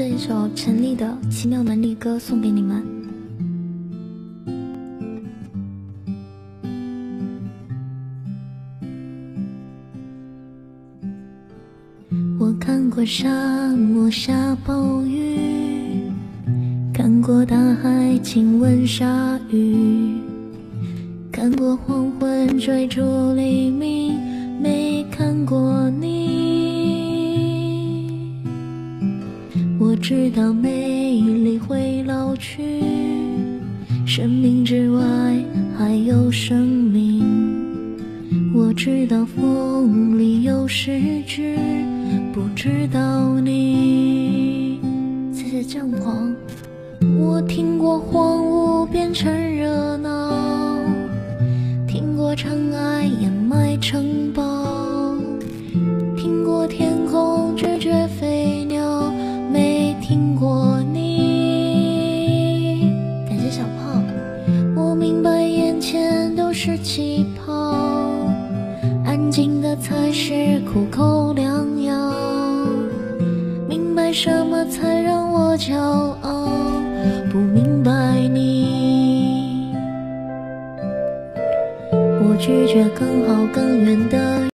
这一首陈粒的《奇妙能力歌》送给你们。我看过沙漠下暴雨，看过大海亲吻鲨鱼，看过黄昏追逐黎明，没我知道美丽会老去，生命之外还有生命。我知道风里有诗句。不知道你，谢谢正黄。我听过荒芜变成热闹，听过尘埃掩埋城堡，小胖。我明白眼前都是气泡，安静的才是苦口良药。明白什么才让我骄傲？不明白你，我拒绝更好更远的。